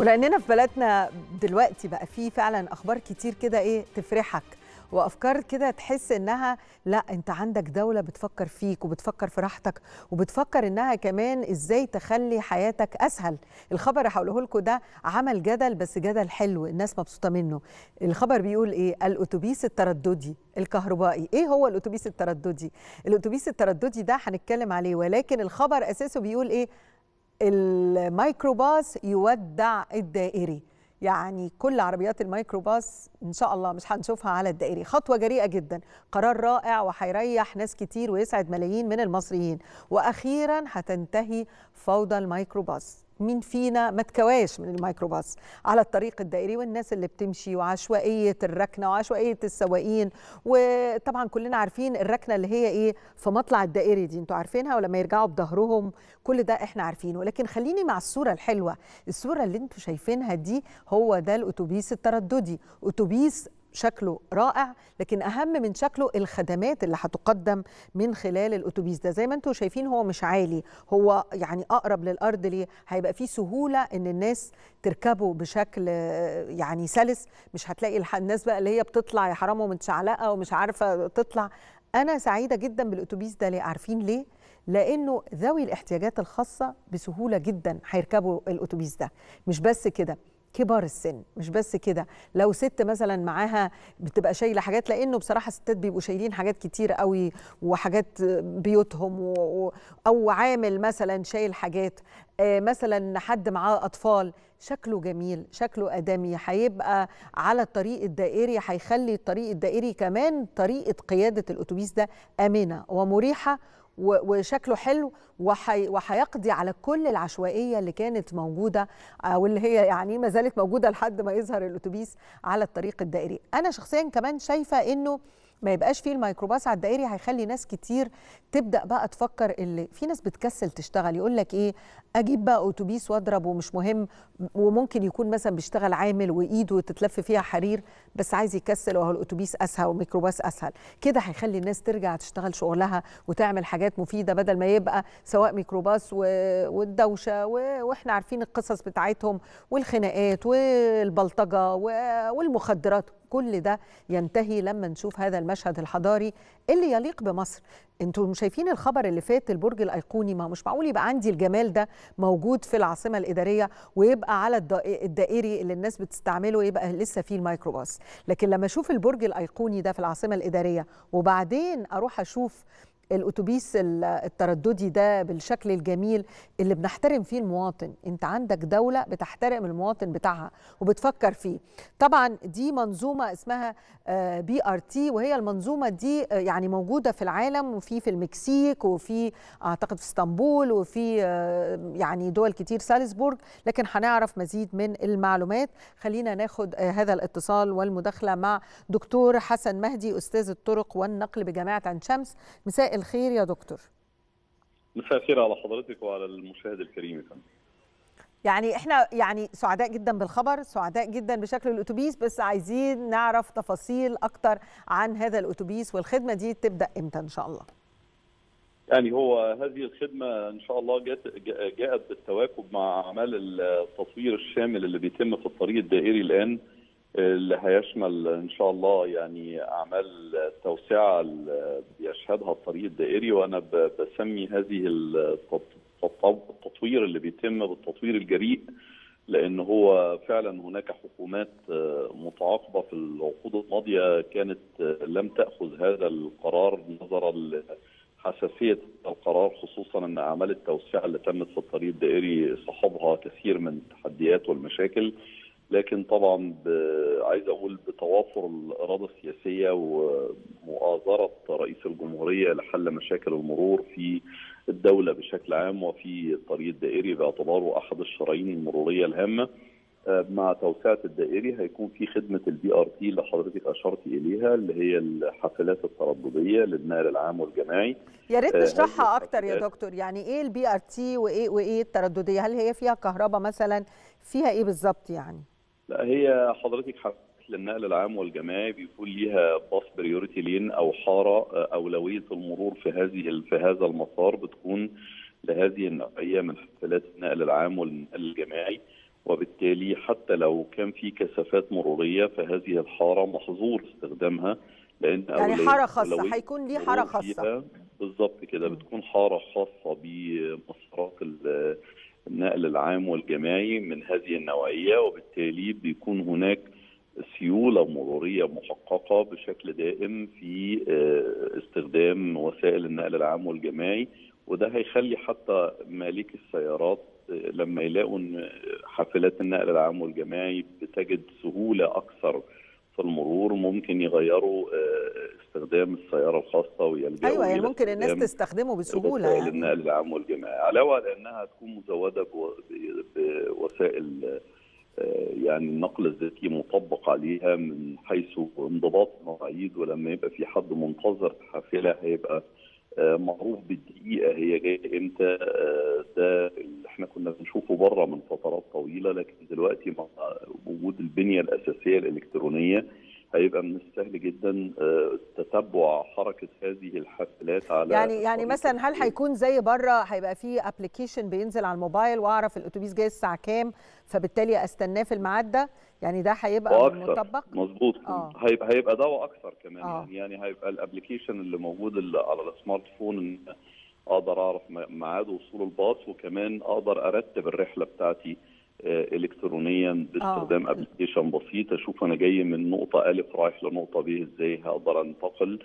ولأننا في بلدنا دلوقتي بقى في فعلا أخبار كتير كده إيه تفرحك وأفكار كده تحس إنها لأ أنت عندك دولة بتفكر فيك وبتفكر في راحتك وبتفكر إنها كمان إزاي تخلي حياتك أسهل. الخبر اللي هقوله لكم ده عمل جدل بس جدل حلو الناس مبسوطة منه. الخبر بيقول إيه؟ الأتوبيس الترددي الكهربائي. إيه هو الأتوبيس الترددي؟ الأتوبيس الترددي ده هنتكلم عليه ولكن الخبر أساسه بيقول إيه؟ الميكروباص يودع الدائري. يعني كل عربيات الميكروباص إن شاء الله مش هنشوفها على الدائري. خطوة جريئة جدا. قرار رائع وهيريح ناس كتير ويسعد ملايين من المصريين. وأخيرا هتنتهي فوضى الميكروباص. مين فينا ما تكواش من الميكروباص على الطريق الدائري والناس اللي بتمشي وعشوائية الركنة وعشوائية السواقين وطبعا كلنا عارفين الركنة اللي هي إيه؟ في مطلع الدائري دي. أنتوا عارفينها ولما يرجعوا بظهرهم؟ كل ده إحنا عارفينه. لكن خليني مع الصورة الحلوة. الصورة اللي أنتوا شايفينها دي هو ده الأتوبيس الترددي. أتوبيس شكله رائع لكن أهم من شكله الخدمات اللي هتقدم من خلال الأتوبيس ده. زي ما أنتم شايفين هو مش عالي هو يعني أقرب للأرض ليه؟ هيبقى فيه سهولة إن الناس تركبه بشكل يعني سلس. مش هتلاقي الناس بقى اللي هي بتطلع يا حرام ومتشعلقه ومش عارفة تطلع. أنا سعيدة جدا بالأتوبيس ده. ليه؟ عارفين ليه؟ لأنه ذوي الاحتياجات الخاصة بسهولة جدا هيركبوا الأتوبيس ده. مش بس كده. كبار السن مش بس كده. لو ست مثلا معاها بتبقى شايلة حاجات لأنه بصراحة الستات بيبقوا شايلين حاجات كتير قوي وحاجات بيوتهم و... أو عامل مثلا شايل حاجات. آه مثلا حد معاه أطفال شكله جميل شكله آدمي هيبقى على الطريق الدائري هيخلي الطريق الدائري كمان طريقة قيادة الأتوبيس ده أمنة ومريحة وشكله حلو وهيقضي على كل العشوائية اللي كانت موجودة واللي هي يعني ما زالت موجودة لحد ما يظهر الأتوبيس على الطريق الدائري. أنا شخصيا كمان شايفة إنه ما يبقاش فيه الميكروباص على الدائري هيخلي ناس كتير تبدأ بقى تفكر اللي في ناس بتكسل تشتغل. يقول لك إيه؟ أجيب بقى أتوبيس وأضرب ومش مهم وممكن يكون مثلا بيشتغل عامل وإيده تتلف فيها حرير بس عايز يكسل وهو الأتوبيس أسهل والميكروباص أسهل. كده هيخلي الناس ترجع تشتغل شغلها وتعمل حاجات مفيدة بدل ما يبقى سواء ميكروباص والدوشة وإحنا عارفين القصص بتاعتهم والخناقات والبلطجة والمخدرات. كل ده ينتهي لما نشوف هذا المشهد الحضاري اللي يليق بمصر. أنتوا شايفين الخبر اللي فات البرج الأيقوني ما مش معقول يبقى عندي الجمال ده موجود في العاصمة الإدارية ويبقى على الدائري اللي الناس بتستعمله يبقى لسه فيه الميكروباص. لكن لما أشوف البرج الأيقوني ده في العاصمة الإدارية وبعدين أروح أشوف الأتوبيس الترددي ده بالشكل الجميل اللي بنحترم فيه المواطن. انت عندك دولة بتحترم المواطن بتاعها وبتفكر فيه. طبعا دي منظومة اسمها BRT وهي المنظومة دي يعني موجودة في العالم وفي في المكسيك وفي أعتقد في اسطنبول وفي يعني دول كتير سالزبورج لكن هنعرف مزيد من المعلومات. خلينا ناخد هذا الاتصال والمداخلة مع دكتور حسن مهدي أستاذ الطرق والنقل بجامعة عين شمس. مساء الخير يا دكتور. مساء الخير على حضرتك وعلى المشاهد الكريم فندم. يعني إحنا يعني سعداء جدا بالخبر سعداء جدا بشكل الأتوبيس بس عايزين نعرف تفاصيل أكتر عن هذا الأتوبيس والخدمة دي تبدأ إمتى إن شاء الله؟ يعني هو هذه الخدمة إن شاء الله جاءت جاءت بالتواكب مع أعمال التطوير الشامل اللي بيتم في الطريق الدائري الآن. اللي هيشمل إن شاء الله يعني أعمال التوسعه اللي بيشهدها الطريق الدائري وأنا بسمي هذه التطوير اللي بيتم بالتطوير الجريء لأن هو فعلا هناك حكومات متعاقبة في العقود الماضية كانت لم تأخذ هذا القرار نظرا لحساسية القرار خصوصا أن أعمال التوسعة اللي تمت في الطريق الدائري صحبها كثير من التحديات والمشاكل. لكن طبعا عايز أقول بتوافر الإرادة السياسية ومؤازرة رئيس الجمهورية لحل مشاكل المرور في الدولة بشكل عام وفي الطريق الدائري باعتباره أحد الشرايين المرورية الهامة. مع توسعة الدائري هيكون في خدمة ال BRT اللي حضرتك أشرت إليها اللي هي الحافلات الترددية للنقل العام والجماعي. يا ريت تشرحها أكتر يا دكتور. يعني إيه ال BRT وإيه وإيه الترددية؟ هل هي فيها كهرباء مثلا؟ فيها إيه بالظبط يعني؟ لا هي حضرتك حافلات للنقل العام والجماعي بيكون ليها bus priority lane أو حارة اولويه المرور في هذه في هذا المسار بتكون لهذه النوعية من حافلات النقل العام والنقل الجماعي. وبالتالي حتى لو كان في كثافات مرورية فهذه الحارة محظور استخدامها لأن يعني حارة خاصة هيكون ليه حارة خاصة. بالظبط كده بتكون حارة خاصة بمسارات النقل العام والجماعي من هذه النوعية وبالتالي بيكون هناك سيولة مرورية محققة بشكل دائم في استخدام وسائل النقل العام والجماعي وده هيخلي حتى مالك السيارات لما يلاقوا حافلات النقل العام والجماعي بتجد سهولة أكثر في المرور ممكن يغيروا استخدام السيارة الخاصة ويلجأوا أيوه يعني ممكن الناس تستخدمه بسهولة يعني. النقل العام والجماعي. علاوة على إنها تكون مزودة بوسائل يعني النقل الذكي مطبق عليها من حيث انضباط المواعيد ولما يبقى في حد منتظر حافلة هيبقى معروف بالدقيقة هي جاية إمتى ده اللي إحنا كنا بنشوفه بره من فترات طويلة لكن دلوقتي مع وجود البنية الأساسية الإلكترونية هيبقى من السهل جدا تتبع حركة هذه الحافلات على يعني يعني مثلا هل هيكون زي بره هيبقى في ابلكيشن بينزل على الموبايل وأعرف الأتوبيس جاي الساعة كام فبالتالي أستناه في الميعاد ده؟ يعني ده هيبقى مطبق؟ مظبوط. آه. هيبقى هيبقى ده وأكثر كمان. آه. يعني يعني هيبقى ال application اللي موجود على ال smart phone أقدر أعرف ميعاد وصول الباص وكمان أقدر أرتب الرحلة بتاعتي الكترونيا باستخدام آه. application بسيط. أشوف أنا جاي من نقطة ألف رايح لنقطة ب إزاي هقدر أنتقل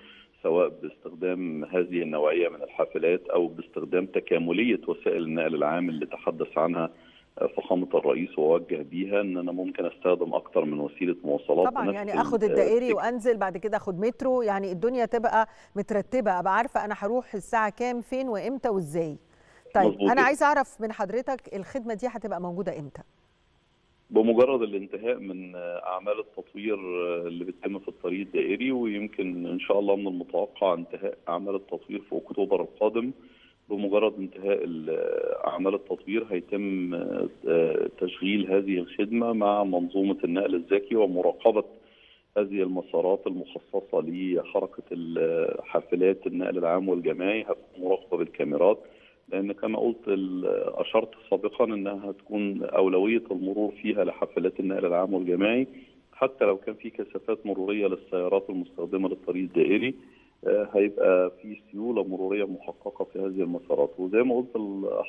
سواء باستخدام هذه النوعية من الحافلات أو باستخدام تكاملية وسائل النقل العام اللي تحدث عنها فخامة الرئيس ووجه بيها إن أنا ممكن أستخدم أكثر من وسيلة مواصلات طبعا يعني آخد الدائري وأنزل بعد كده آخد مترو يعني الدنيا تبقى مترتبة. أبقى عارفة أنا هروح الساعة كام فين وإمتى وإزاي. طيب مظبوط. أنا عايزة أعرف من حضرتك الخدمة دي هتبقى موجودة إمتى؟ بمجرد الانتهاء من أعمال التطوير اللي بتتم في الطريق الدائري ويمكن إن شاء الله من المتوقع انتهاء أعمال التطوير في أكتوبر القادم. بمجرد انتهاء اعمال التطوير هيتم تشغيل هذه الخدمة مع منظومة النقل الذكي ومراقبة هذه المسارات المخصصة لحركة حافلات النقل العام والجماعي هتكون مراقبة بالكاميرات. لأن كما قلت أشرت سابقا إنها هتكون أولوية المرور فيها لحافلات النقل العام والجماعي حتى لو كان في كثافات مرورية للسيارات المستخدمة للطريق الدائري هيبقى في سيولة مرورية محققة في هذه المسارات. وزي ما قلت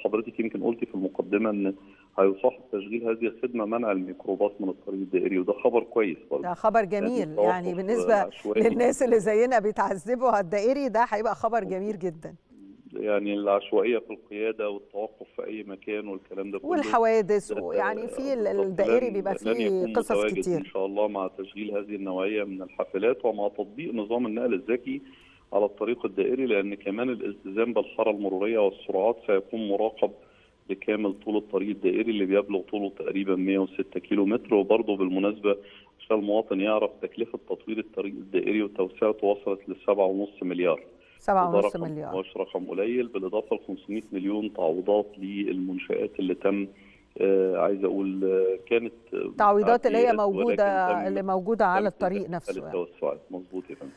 حضرتك يمكن قلتي في المقدمة إن هيصاحب تشغيل هذه الخدمة منع الميكروباص من الطريق الدائري وده خبر كويس برضه. ده خبر جميل. يعني بالنسبة للناس اللي زينا بيتعذبوا على الدائري ده هيبقى خبر جميل جدا. يعني العشوائية في القيادة والتوقف في أي مكان والكلام ده كله. والحوادث يعني في الدائري بيبقى فيه قصص كتير. إن شاء الله مع تشغيل هذه النوعية من الحافلات ومع تطبيق نظام النقل الذكي على الطريق الدائري لأن كمان الالتزام بالحارة المرورية والسرعات سيكون مراقب لكامل طول الطريق الدائري اللي بيبلغ طوله تقريبا 106 كيلو متر وبرضه بالمناسبة عشان المواطن يعرف تكلفة تطوير الطريق الدائري وتوسعته وصلت ل 7.5 مليار. 7.5 مليار. مش رقم قليل بالإضافة ل 500 مليون تعويضات للمنشآت اللي تم آه عايز أقول آه كانت تعويضات اللي هي موجودة اللي موجودة على الطريق نفسه التوسعات مظبوط يا فندم.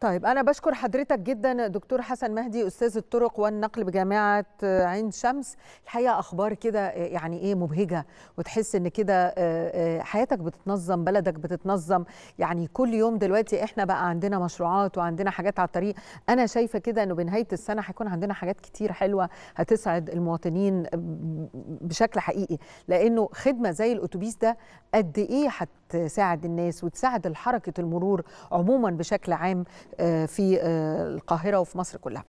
طيب أنا بشكر حضرتك جدا دكتور حسن مهدي أستاذ الطرق والنقل بجامعة عين شمس. الحقيقة أخبار كده يعني إيه مبهجة وتحس إن كده حياتك بتتنظم بلدك بتتنظم. يعني كل يوم دلوقتي إحنا بقى عندنا مشروعات وعندنا حاجات على الطريق. أنا شايفة كده إنه بنهاية السنة هيكون عندنا حاجات كتير حلوة هتسعد المواطنين بشكل حقيقي. لأنه خدمة زي الأتوبيس ده قد إيه هتساعد الناس وتساعد حركة المرور عموما بشكل عام في القاهرة وفي مصر كلها.